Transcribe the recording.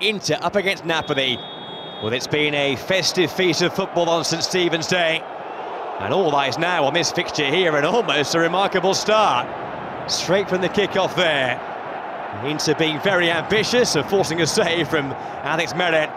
Inter up against Napoli. Well, it's been a festive feast of football on St Stephen's Day. And all eyes now on this fixture here, and almost a remarkable start. Straight from the kick-off there. Inter being very ambitious and forcing a save from Alex Meret